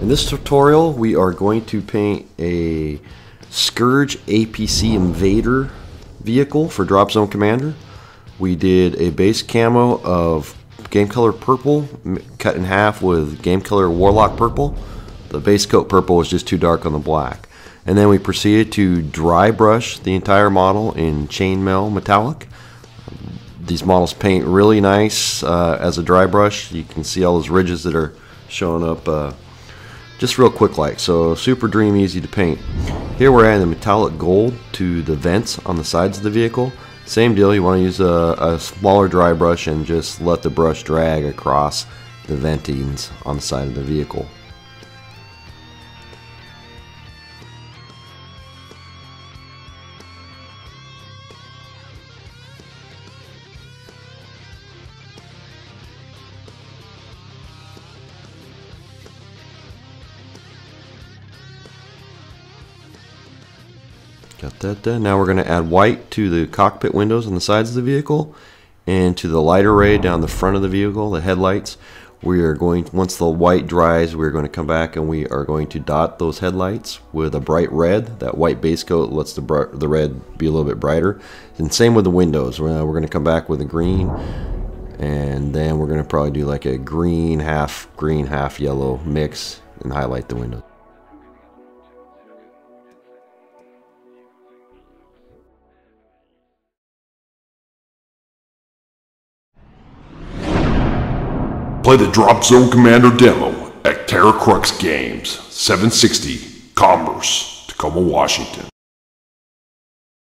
In this tutorial, we are going to paint a Scourge APC Invader vehicle for Dropzone Commander. We did a base camo of game color purple, cut in half with game color Warlock purple. The base coat purple was just too dark on the black. And then we proceeded to dry brush the entire model in chainmail metallic. These models paint really nice uh, as a dry brush. You can see all those ridges that are showing up uh, just real quick like. So super dream easy to paint. Here we're adding the metallic gold to the vents on the sides of the vehicle. Same deal, you want to use a, a smaller dry brush and just let the brush drag across the ventings on the side of the vehicle. Got that done. Now we're going to add white to the cockpit windows on the sides of the vehicle and to the light array down the front of the vehicle, the headlights. We are going, once the white dries, we're going to come back and we are going to dot those headlights with a bright red. That white base coat lets the, the red be a little bit brighter. And same with the windows. We're, we're going to come back with a green and then we're going to probably do like a green, half green, half yellow mix and highlight the windows. Play the Dropzone Commander demo at TerraCrux Games, 760 Commerce, Tacoma, Washington.